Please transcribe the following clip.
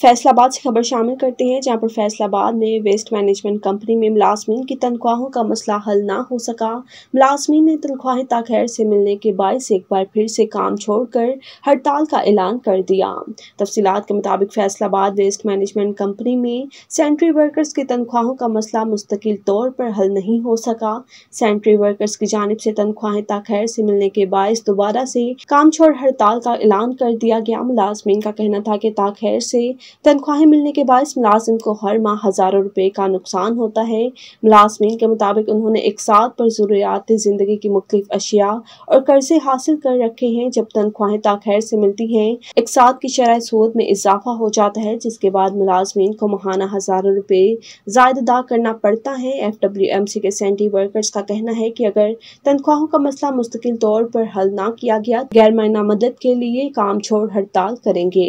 फैसलाबाद से खबर शामिल करते हैं, जहाँ पर फैसलाबाद में वेस्ट मैनेजमेंट कंपनी में मुलाजमीन की तनख्वाहों का मसला हल ना हो सका। मुलाजमीन ने तनख्वाहें ताखैर से मिलने के बायस एक बार फिर से काम छोड़कर हड़ताल का ऐलान कर दिया। तफसीत के मुताबिक फैसलाबाद वेस्ट मैनेजमेंट कंपनी में सेंट्री वर्कर्स की तनख्वाहों का मसला मुस्तकिल तौर पर हल नहीं हो सका। सेंट्री वर्कर्स की जानब से तनख्वाहें ताखैर से मिलने के बायस दोबारा से काम छोड़ हड़ताल का ऐलान कर दिया गया। मुलाजमीन का कहना था कि ताखैर से तनख्वाहें मिलने के बाद मुलाजिम को हर माह हज़ारों रुपए का नुकसान होता है। मुलाजमीन के मुताबिक उन्होंने एक साथ पर ज़रूरियात ज़िंदगी की मुख्तलिफ़ अशिया और कर्जे हासिल कर रखे हैं जब तनख्वाहें ताखैर से मिलती हैं। एक साथ की शरह सूद में इजाफा हो जाता है, जिसके बाद मुलाजमीन को महाना हज़ारों रुपये जायद अदा करना पड़ता है। एफ़ डब्ल्यू एम सी के सेंटी वर्कर्स का कहना है कि अगर तनख्वाहों का मसला मुस्तकिल तौर पर हल ना किया गया गैर मायना मदद के लिए काम छोड़ हड़ताल करेंगे।